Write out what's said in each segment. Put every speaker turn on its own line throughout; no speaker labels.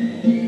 Amen.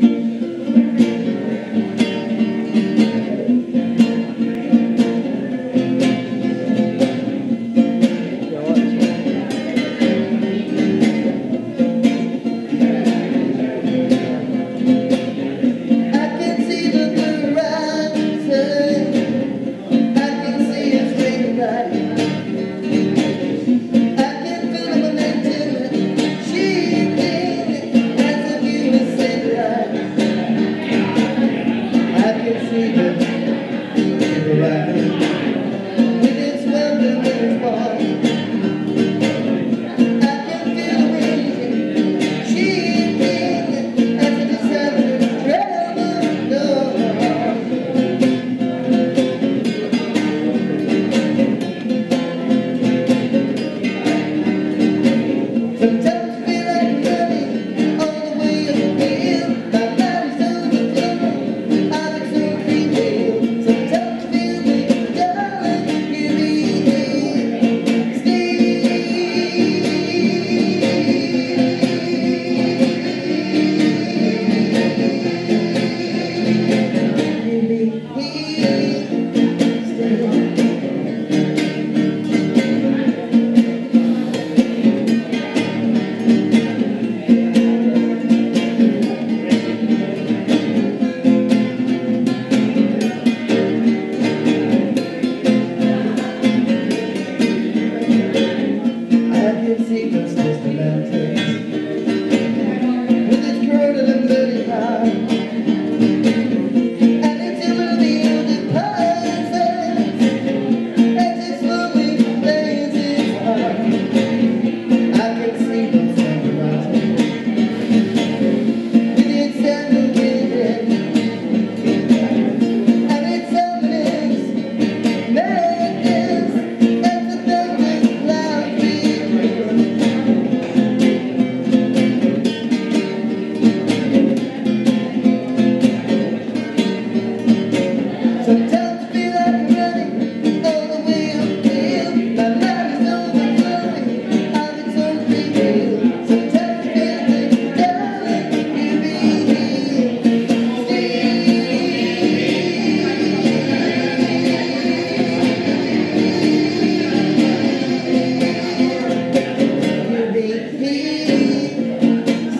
He does experimentally.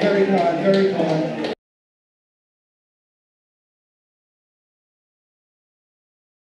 very kind, very kind.